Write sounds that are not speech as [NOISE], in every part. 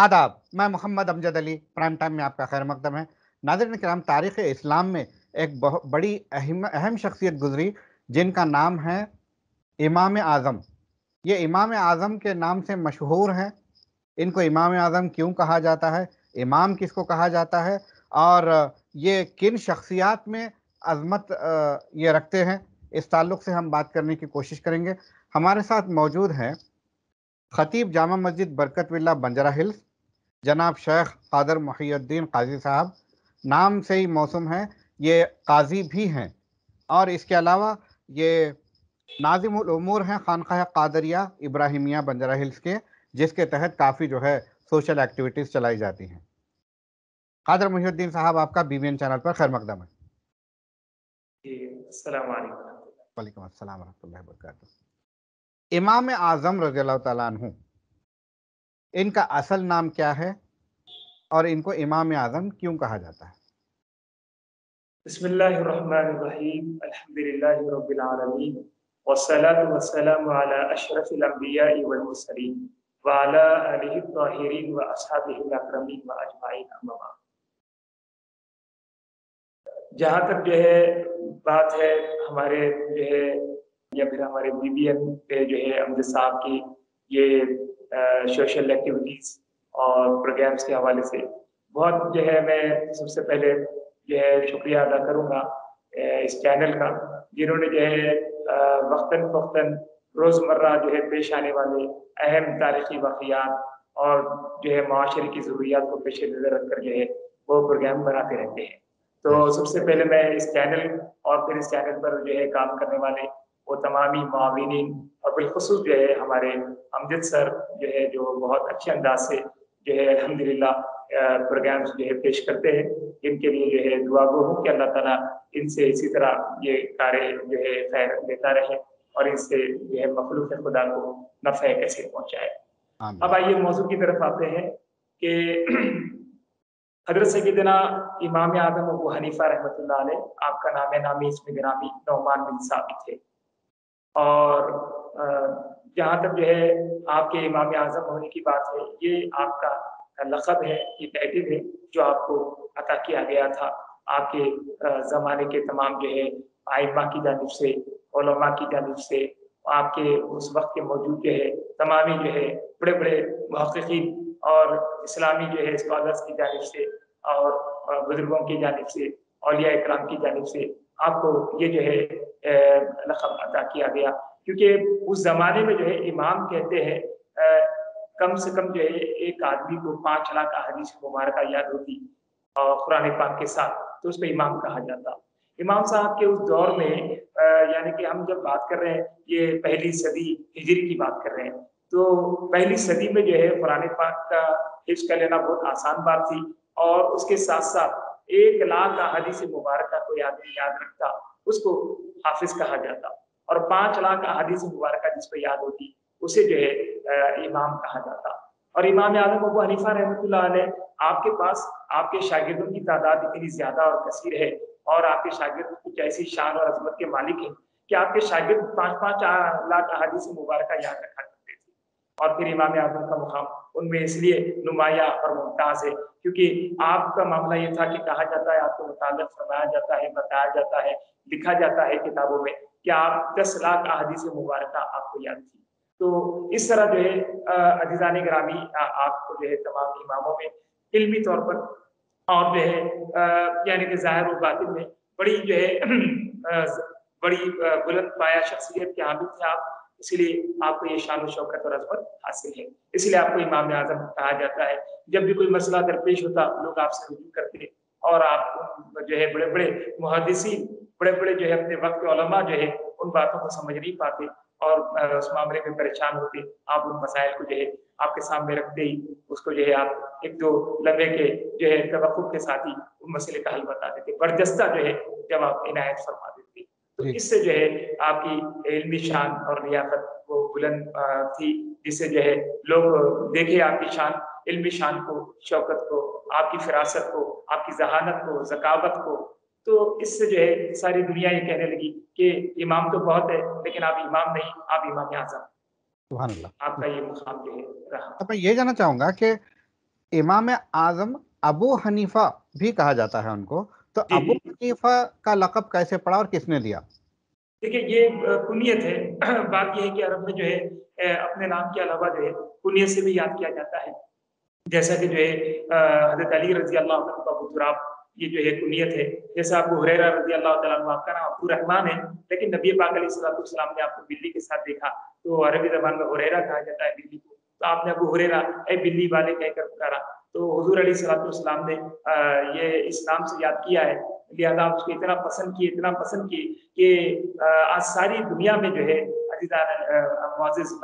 आदाब, मैं Mohammad Amjad Ali, prime time में आपका खैर मकदम है। नादिर कराम, तारीख़ इस्लाम में एक बहुत बड़ी अहम अहम शख्सियत गुजरी, जिनका नाम है इमाम आज़म। ये इमाम आज़म के नाम से मशहूर हैं। इनको इमाम आज़म क्यों कहा जाता है? इमाम किसको कहा जाता है? और ये किन शख्सियात में अजमत ये रखते हैं? इस ताल्लुक़ से हम बात करने की कोशिश करेंगे। हमारे साथ मौजूद हैं ख़तीब जामा मस्जिद बरकत विल्ला बंजरा हिल्स जनाब शेख कादर मुहीद्दीन काजी साहब नाम से ही मौसम है ये काजी भी हैं। और इसके अलावा ये नाजिम उमूर हैं खानखा कादरिया इब्राहिमिया बंजरा हिल्स के जिसके तहत काफ़ी जो है सोशल एक्टिविटीज़ चलाई जाती हैं। कादर मुहीद्दीन साहब आपका बीबीएन चैनल पर खैर मकदम है। वालेकुम अस्सलाम वरहमतुल्लाहि इमाम आज़म रज़ी तु इनका असल नाम क्या है? और इनको इमाम आज़म क्यों कहा जाता है? जहाँ तक जो है बात है हमारे जो है, या फिर हमारे बीबीएन पे जो है अमजद साहब की, ये सोशल एक्टिविटीज़ और प्रोग्राम्स के हवाले से। बहुत जो है मैं सबसे पहले जो है शुक्रिया अदा करूँगा इस चैनल का, जिन्होंने जो है वक्ता फ़क्ता रोज़मर्रा जो है पेश आने वाले अहम तारीखी वाक़ात और जो है माशरे की ज़रूरियात को पेश नज़र रखकर जो है वो प्रोग्राम बनाते रहते हैं। तो सबसे पहले मैं इस चैनल और फिर इस चैनल पर जो है काम करने वाले वो तमामी माविन और बिलखसूस जो है हमारे अमजद सर जो है जो बहुत अच्छे अंदाज से जो है अलहमदिल्ला प्रोग्राम्स जो है पेश करते हैं। इनके लिए जो है दुआ गो हूँ कि अल्लाह ताला इनसे इसी तरह ये कार्य जो है खैर देता रहे और इनसे जो है मखलूक खुदा को नफ़े कैसे पहुँचाए। अब आइए मौजू की तरफ़ आते हैं कि [CLEARS THROAT] हज़रत सैदना इमाम आज़म अबू हनीफा रहमत आपका नाम नामी इसमें ग्रामी नौमान बिन साबित है। और जहाँ तक जो है आपके इमाम आज़म होने की बात है, ये आपका लखब है, ये टाइटिल है जो आपको अता किया गया था आपके ज़माने के तमाम जो है आइमा की जानब से ओलमा की जानब से, आपके उस वक्त के मौजूद जो है तमामी जो है बड़े बड़े महक़ीन और इस्लामी जो है स्कॉलर्स की जानब से और बुज़ुर्गों की जानब से अलिया इकराम की जानब से आपको ये जो है लखब अदा किया गया। क्योंकि उस जमाने में जो है, इमाम कहते हैं कम से कम जो है, एक आदमी को पाँच लाख हदीस मुबारक याद होती और कुरान पाक के साथ तो उसको इमाम कहा जाता। इमाम साहब के उस दौर में यानी कि हम जब बात कर रहे हैं, ये पहली सदी हिजरी की बात कर रहे हैं तो पहली सदी में जो है, कुरान पाक का हिफ्स कर लेना बहुत आसान बात थी, और उसके साथ साथ एक लाख हदीस मुबारक कोई आदमी याद रखता, उसको हाफिज कहा जाता। और पाँच लाख हदीस मुबारक जिसको याद होती, उसे जो है इमाम कहा जाता। और इमाम आज़म अबू हनीफा रहमत आपके पास, आपके शागिर्दों की तादाद इतनी ज़्यादा और कसीर है, और आपके शागिर्द कुछ ऐसी शान और अजमत के मालिक हैं, कि आपके शागिर्द पाँच पाँच लाख हदीस मुबारक याद रखा और फिर इमाम आज़म का मुकाम। उनमें इसलिए नुमाया और मुमताज़ है, क्योंकि आपका मामला ये था कि कहा जाता है, आपको मुताल फरमाया जाता है, बताया जाता है, लिखा जाता है किताबों में कि आप दस लाख अहदीस मुबारक आपको याद थी। तो इस तरह जो है अजीजान ग्रामी आपको जो है तमाम इमामों में इलमी तौर पर और जो है यानी कि ज़ाहिर बातिन में बड़ी जो है [CLEARS THROAT] बड़ी बुलंद पाया शख्सियत के हामिद थे आप। इसलिए आपको ये शान शौकत और अजमत हासिल है। इसलिए आपको इमाम आज़म कहा जाता है, जब भी कोई मसला दरपेश होता, लोग आपसे रुजू करते और आप जो है बड़े बड़े मुहदसी बड़े बड़े जो है अपने वक्त के जो है, उन बातों को समझ नहीं पाते और उस मामले में परेशान होते आप उन मसाइल को जो है आपके सामने रखते ही उसको जो है आप एक दो लम्बे के जो है तवक़ुफ़ के साथ ही उन मसले का हल बता देते। बरदस्ता जो है जब आप इनायत फरमा तो इससे जो है आपकी इल्मी शान और लियाकत वो बुलंद थी जिससे जो है लोग देखे आपकी शान इल्मी शान को शौकत को आपकी फिरासत को आपकी जहानत को जकावत को। तो इससे जो है सारी दुनिया ये कहने लगी कि इमाम तो बहुत है लेकिन आप इमाम नहीं आप इमाम आज़म। आपका ये मुकाम जो है रहा। अब मैं ये जानना चाहूँगा कि इमाम आज़म अबू हनीफा भी कहा जाता है उनको। तो अबू हनीफा का लकब कैसे पड़ा और किसने दिया देखिए ये कुनियत है। [CLEARS THROAT] बात यह है कि अरब में जो है अपने नाम के अलावा जो है कुनियत से भी याद किया जाता है। जैसा कि जो है हज़रत अली रज़ी अल्लाह का बुजुराब ये जो है कुनियत है। जैसा आपको हुरैरा रज़ी अल्लाह आपका नाम अबू रहमान है लेकिन नबी पाक सलाम ने आपको बिल्ली के साथ देखा। तो अरबी जबान में हुरैरा कहा जाता है बिल्ली को। तो आपने अबू हुरैरा ए बिल्ली वाले कहकर पुकारा। तो हजूर अली सलाम ने ये इस नाम से याद किया है। लिहाजा उसको इतना पसंद किए, इतना पसंद किए कि आज सारी दुनिया में जो है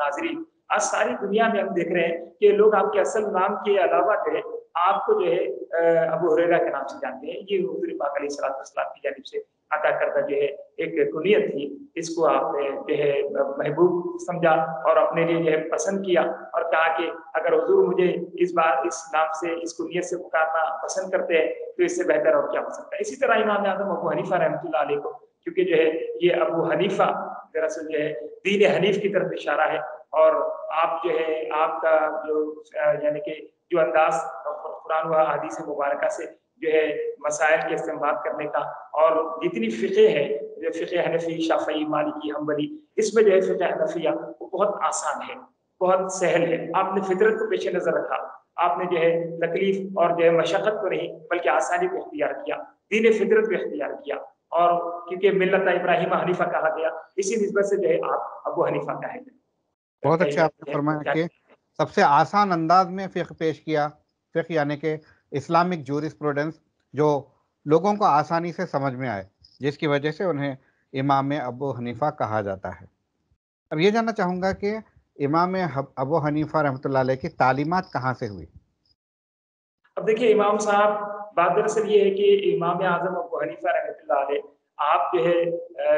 नाजरी आज सारी दुनिया में हम देख रहे हैं कि लोग आपके असल नाम के अलावा जो है, आपको जो है अबू हुरैरा के नाम से जानते हैं। ये हजूर पाक सलाम की जानब से अदा करता जो है, एक कुनियत थी, इसको आपने जो है, महबूब समझा और अपने लिए जो है पसंद किया और कहा कि अगर हजूर मुझे इस बार, इस नाम से इस कुनियत से पुकारना पसंद करते हैं तो इससे बेहतर और क्या हो सकता है? इसी तरह इमाम आज़म अबू हनीफा रहमत को, क्योंकि जो है, ये अबू हनीफा दरअसल जो है, दीन हनीफ की तरफ़ इशारा है और आप जो है, आपका जो, यानी कि जो अंदाज कुरान व हदीस मुबारक से जो है मसाइल के इस्तेमाल करने का और जितनी फ़िक़े है जो फ़िक़े हनफी शाफी मालिकी हमबली इसमें जो है फ़िक़े हनफिया वो बहुत आसान है बहुत सहल है। आपने फितरत को पेश नज़र रखा आपने जो है तकलीफ़ और जो है मशक्क़त को नहीं बल्कि आसानी को इख्तियार किया दीन फितरत को इख्तियार किया और क्योंकि मिलत इब्राहिम हनीफा कहा गया इसी नस्बत से जो है आप अबू हनीफा कहे गए बहुत अच्छा आपने फरमाया कि सबसे आसान अंदाज में फ़िक पेश किया फ़िक यानी कि इस्लामिक जूरिस्प्रूडेंस जो लोगों को आसानी से समझ में आए, जिसकी वजह से उन्हें इमाम अबू हनीफ़ा कहा जाता है। अब ये जानना चाहूँगा कि इमाम अबू हनीफ़ा रहमत की तालीमत कहाँ से हुई? अब देखिए, इमाम साहब, बात दरअसल ये है कि इमाम आज़म अबू हनीफ़ा रहमत आप जो है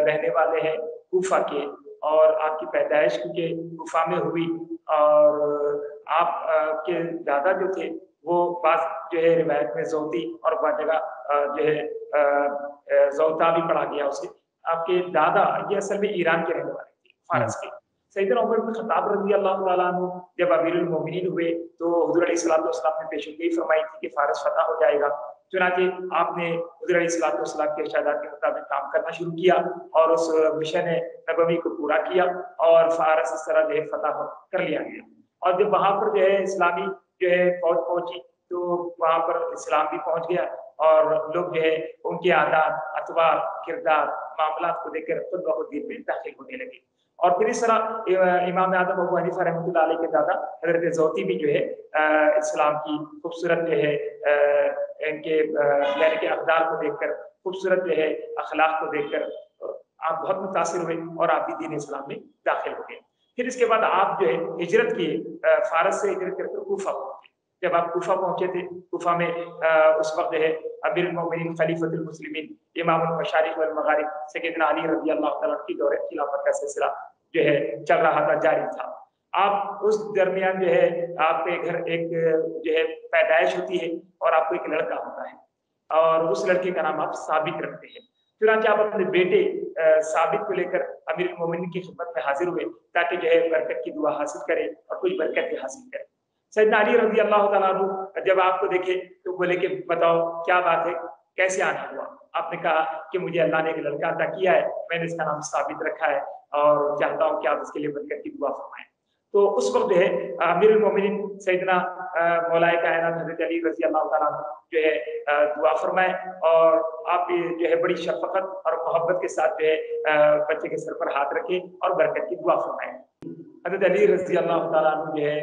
रहने वाले हैं कोफा के और आपकी पैदाइश क्योंकि गुफा में हुई और आप के दादा जो थे वो बात जो है रिवायत में जोती और जगह जो है जोता भी पढ़ा गया उसे आपके दादा, ये असल में ईरान के रहने वाले थे, फारस के। सैदना उमर बिन खत्ताब रज़ी अल्लाह जब अमीरुल मोमिनीन हुए तो हजूर अलैहि ने पेशेंगोई फरमाई थी कि फारस फतह हो जाएगा। चुनाचे आपने हजूर अलैहि के इर्शादात के मुताबिक काम करना शुरू किया और उस मिशन नबवी को पूरा किया और फारस इस तरह जो है फतह कर लिया गया। और जब वहाँ पर जो है इस्लामी जो है फौज पहुँची तो वहाँ पर इस्लाम भी पहुँच गया और लोग जो है उनके आदात अथवा किरदार मामला को देखकर खुद ब दिन में दाखिल होने लगे। और फिर इस तरह इमाम आदम अबू हनीफा रहमत के दादा हज़रत जोती भी जो है इस्लाम की खूबसूरत जो है इनके यानी के अकदार को देखकर, खूबसूरत जो है, अखलाक को देखकर आप बहुत मुतासर हुए और आप भी दीन इस्लाम में दाखिल हो गए। फिर इसके बाद आप जो है हिजरत किए फारस से हिजरत करके कूफा पहुँचे। जब आप कूफा पहुँचे थे, कूफा में उस वक्त जो है अमीर मोमिन खलीफतुल मुस्लिमीन इमाम मशारिक वल मगारिब, सैयदना अली रज़ी अल्लाह तआला की दौरे, खिलाफत का सिलसिला जो है चल रहा था, जारी था। आप उस दरमियान जो है आपके घर एक जो है पैदाइश होती है और आपको एक लड़का होता है और उस लड़के का नाम आप साबित रखते हैं। चुनाचे आप अपने बेटे साबित को लेकर अमीर मोमिन की खिदमत में हाजिर हुए, ताकि जो है बरकत की दुआ हासिल करें और कुछ बरकत भी हासिल करें। सैदना अली रज़ी अल्लाह तु जब आपको देखे तो बोले कि, बताओ, क्या बात है? कैसे आना हुआ? आपने कहा कि, मुझे अल्लाह ने एक लड़का अदा किया है, मैंने इसका नाम साबित रखा है और चाहता हूँ कि आप इसके लिए बरकत की दुआ फरमाएँ। तो उस वक्त है अमीर मोमिन सैदना मौलाए कायनात हज़रत अली रज़ी अल्लाह जो है दुआ फरमाए और आप जो है बड़ी शफकत और मोहब्बत के साथ जो है बच्चे के सर पर हाथ रखे और बरकत की दुआ फरमाए। हज़रत अली रज़ी अल्लाह जो है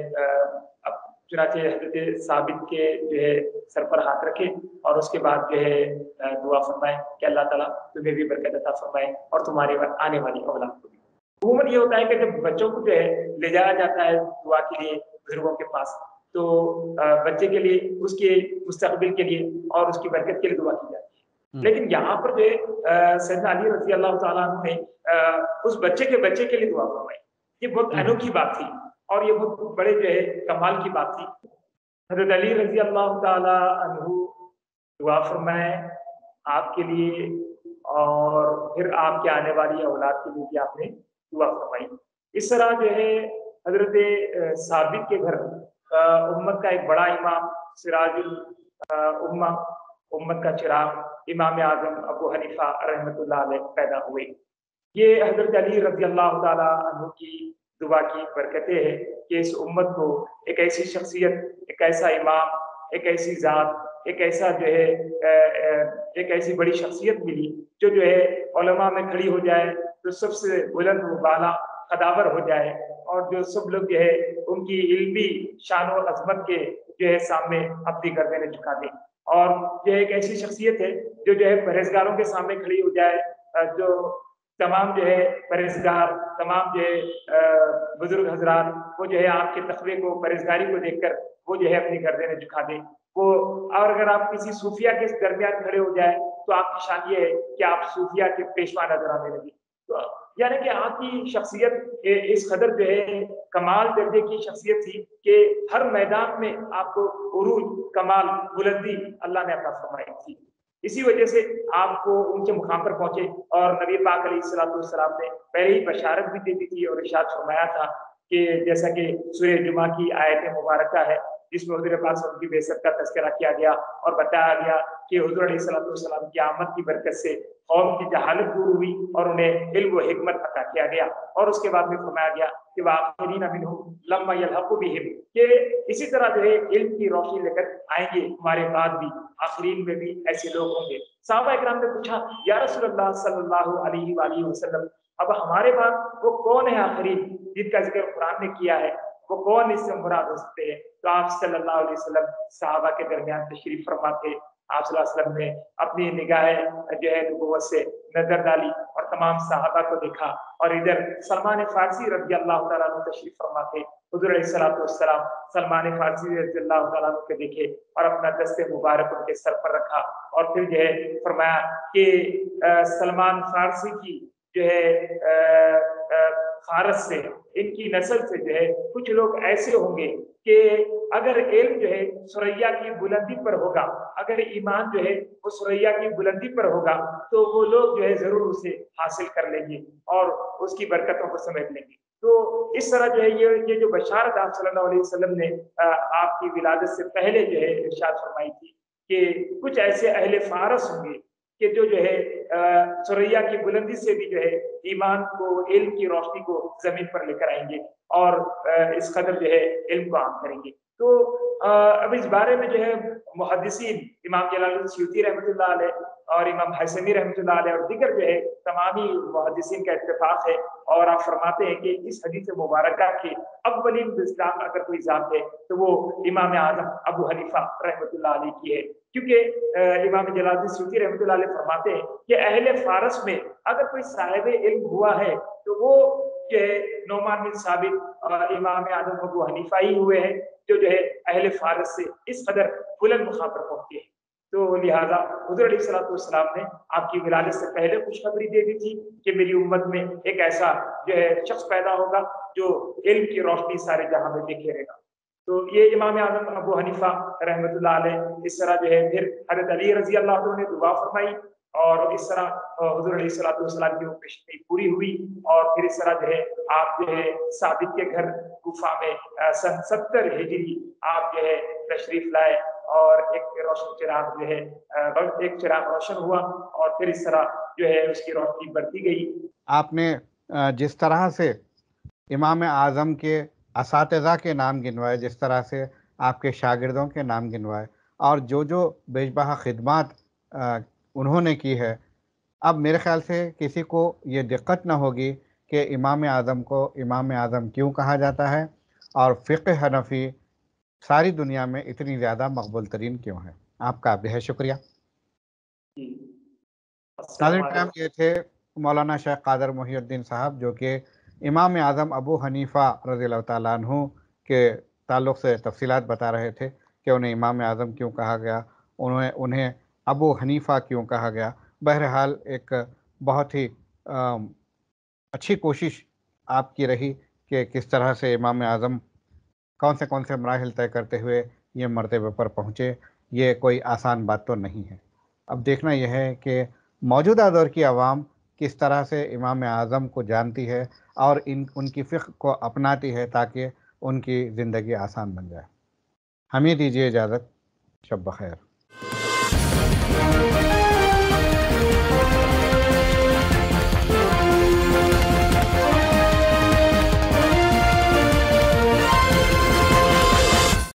चुनाचे हज़रत साबित के जो है सर पर हाथ रखे और उसके बाद जो है दुआ फरमाए कि अल्लाह ताला तुम्हें भी बरकत अता फरमाए और तुम्हारे आने वाली औलाद को भी। उमूमन ये होता है कि जब बच्चों को जो है ले जाया जाता है दुआ के लिए बुज़ुर्गों के पास तो बच्चे के लिए उसके मुस्तबिल के लिए और उसकी बरकत के लिए दुआ की जाती है हम्म। लेकिन यहाँ पर जो है सैदना अली रज़ी अल्लाह ने उस बच्चे के बच्चे के लिए दुआ फरमाई ये बहुत हम्म। अनोखी बात थी और ये बहुत बड़े जो है कमाल की बात थी हज़रत अली रज़ी अल्लाह दुआ फरमाए आपके लिए और फिर आपके आने वाली औलाद के लिए भी आपने दुआ फरमाई इस तरह जो है हज़रत साबित के घर उम्मत का एक बड़ा इमाम, सिराजुल उम्मा, उम्मत का चिराग, इमाम आज़म अबू हनीफा रहमत पैदा हुए। ये हज़रत अली रज़ी अल्लाह तु की दुआ की बरकतें हैं कि इस उम्मत को एक ऐसी शख्सियत, एक ऐसा इमाम, एक ऐसी ज़ात, एक ऐसा जो है एक ऐसी बड़ी शख्सियत मिली, जो जो है में खड़ी हो जाए तो सबसे बुलंद वाला कदावर हो जाए और जो सब लोग जो है, उनकी इल्मी शान और अजमत के जो है सामने अपनी गर्दनें झुका दें। और जो एक ऐसी शख्सियत है, जो जो है परहेजगारों के सामने खड़ी हो जाए जो तमाम जो है परहेजगार, तमाम जो है बुज़ुर्ग हजरात, वो जो है आपके तखबे को, परहेजगारी को देखकर वो जो है अपनी गर्दनें झुका दें। वो और अगर आप किसी सूफिया के दरमियान खड़े हो जाए तो आपकी शान ये है कि आप सूफिया के पेशवा नज़र आने लगे। तो यानी कि आपकी शख्सियत इस कदर जो है, कमाल दर्जे की शख्सियत थी कि हर मैदान में आपको उरूज कमाल, बुलंदी अल्लाह ने अपना फरमाई थी। इसी वजह से आपको ऊँचे मुकाम पर पहुँचे और नबी पाक सलाम ने पहले ही बशारत भी दे दी थी और इशाद फरमाया था कि जैसा कि सूर्य जुमा की आयत मुबारक है जिसमें हजूर पाक की बेसत का तस्करा किया गया और बताया गया कि हजूर सलाम की आमद की बरकत से कौम की जहालत दूर हुई और उन्हें इल्म व हिकमत अता किया गया। और उसके बाद में फरमाया गया कि वह कि इसी तरह जो है इल्म की रोशनी लेकर आएँगे, हमारे बाद भी, आखिरीन में भी ऐसे लोग होंगे। साहबा इकराम ने पूछा, या रसूलुल्लाह सल्लल्लाहु अलैहि वसल्लम, अब हमारे बाद वो कौन है आखिरी जिनका ज़िक्र कुरान ने किया है। वो कौन इससे मुराद हो सकते हैं तो आप सल्लल्लाहु अलैहि वसल्लम साहबा के दरमियान तशरीफ़ फरमाते, आप वसल्लम ने अपनी निगाहें जो है नबूवत से नज़र डाली और तमाम साहबा को देखा और इधर सलमान फारसी रज़ी अल्लाह तशरीफ़ फरमा थे हजूर सलाम सलमान फारसी रज़ी अल्लाह के देखे और अपना दस्ते मुबारक उनके सर पर रखा और फिर जो है फरमाया कि सलमान फारसी की जो है फारस से, इनकी नस्ल से जो है, कुछ लोग ऐसे होंगे कि अगर इल्म जो है, सुरैया की बुलंदी पर होगा, अगर ईमान जो है, वो सुरैया की बुलंदी पर होगा तो वो लोग जो है, ज़रूर उसे हासिल कर लेंगे और उसकी बरकतों को समझ लेंगे। तो इस तरह जो है, ये ये जो बशारत आप सल्लल्लाहु अलैहि वसल्लम ने आपकी विलादत से पहले जो है, इरशाद फरमाई थी कि कुछ ऐसे अहले फारस होंगे कि जो जो है सुरैया की बुलंदी से भी जो है, ईमान को, इल्म की रोशनी को ज़मीन पर लेकर आएँगे और इस कदर जो है, इल्म को आम करेंगे। तो अब इस बारे में जो है मुहदसिन इमाम जलाल सयूती रहमत और इमाम हसनी रहमत और दिगर जो है, तमामी मुहदसिन का इतफाक है और आप फरमाते हैं कि इस हदीस मुबारक के अव्वलिन इस्लाम अगर कोई जात है तो वो इमाम आज़म अबू हनीफा रहमत की है। क्योंकि इमाम जलाल सूती रहमत फरमाते हैं कि अहले फारस में अगर कोई साहिब इल्म हुआ है तो वो जो है नोमान बिन साबित इमाम आज़म अबू हनीफा ही हुए हैं, जो जो है अहले फारस से इस कदर बुलंद मुकाम पर पहुँचे हैं। तो लिहाजा हजर सलाम ने आपकी विलादत से पहले खुशखबरी दे दी थी कि मेरी उम्मत में एक ऐसा जो है शख्स पैदा होगा जो इल की रोशनी सारे जहाँ में बिखेरेगा तो ये इमाम आज़म अबू हनीफा रहमत इस तरह जो है फिर हज़रत अली रज़ी अल्लाह ने दुआ फरमाई और इस तरह हजूर सलाम की वो पेशनी पूरी हुई और फिर इस तरह जो है, आप जो है साबित के घर गुफा में सन सत्तर हिजरी आप जो है, तशरीफ़ लाए और एक रोशन चिराग जो है एक चिराग रोशन हुआ और फिर इस तरह जो है, उसकी रोशनी बढ़ती गई। आपने जिस तरह से इमाम आज़म के इस के नाम गिनवाए, जिस तरह से आपके शागिर्दों के नाम गिनवाए और जो जो बेजबहा खिदमत उन्होंने की है। अब मेरे ख्याल से किसी को ये दिक्कत ना होगी कि इमाम आज़म को इमाम आज़म क्यों कहा जाता है और फ़िक हनफ़ी सारी दुनिया में इतनी ज़्यादा मकबूल तरीन क्यों है? आपका बेहद शुक्रिया। नाजिन ये थे मौलाना शेख कादर मोहिउद्दीन साहब जो कि इमाम आज़म अबू हनीफ़ा रज़ी तु के ताल्लुक़ से तफसीत बता रहे थे कि उन्हें इमाम आज़म क्यों कहा गया। उन्हें उन्हें अबू हनीफ़ा क्यों कहा गया? बहरहाल एक बहुत ही आ, अच्छी कोशिश आपकी रही कि किस तरह से इमाम आज़म कौन से कौन से मराहल तय करते हुए ये मरतबे पर पहुँचे ये कोई आसान बात तो नहीं है। अब देखना यह है कि मौजूदा दौर की आवाम किस तरह से इमाम आज़म को जानती है और इन उनकी फ़िक्र को अपनाती है ताकि उनकी ज़िंदगी आसान बन जाए। हमें दीजिए इजाज़त शब Thank you.